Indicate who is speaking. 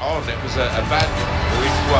Speaker 1: on. It was a, a bad week one.